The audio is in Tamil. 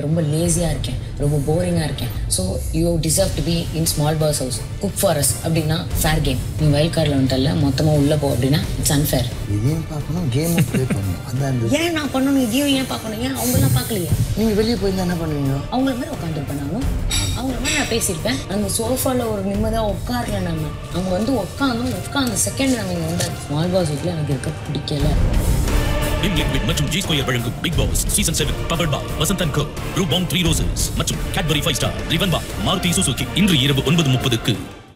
ரொம்ப லேசியாக இருக்கேன். ரொம்ப போரிங்காக இருக்கேன். So you deserve to be in small boss house cook for us அப்படின்னா ஃபேர் கேம் நீ வயல் கார்டில் வந்துட்டல மொத்தமாக உள்ளே போ அப்படின்னா இட்ஸ் அன்ஃபேர் இதையும் பார்க்கணும்? கேமும் ப்ளே பண்ணணும். அதான் ஏன் நான் பண்ணணும்? இதையும் ஏன் பார்க்கணும்? ஏன் அவங்களாம் பார்க்கலையே? நீங்கள் வெளியே போயிருந்தா என்ன பண்ணுவீங்க? அவங்கள மாதிரி உட்காந்துருப்பேன் நானும் அவங்கள மாதிரி நான் பேசியிருப்பேன். அந்த சோஃபாவில் ஒரு நிம்மதியாக உட்காரல நம்ம அவங்க வந்து உட்காந்தோம் உட்காந்த செகண்ட் நம்ம இங்கே வந்து ஸ்மால் பாஸ் ஹவுஸில் எனக்கு இருக்க பிடிக்கல. விம் லிக்விட் மற்றும் ஜி ஸ்கொயர் வழங்கும் Bigg Boss season seven powered by Vasanth and co ரூபாங் three roses மற்றும் Cadbury five star driven by Maruti Suzuki இன்று இரவு ஒன்பது முப்பதுக்கு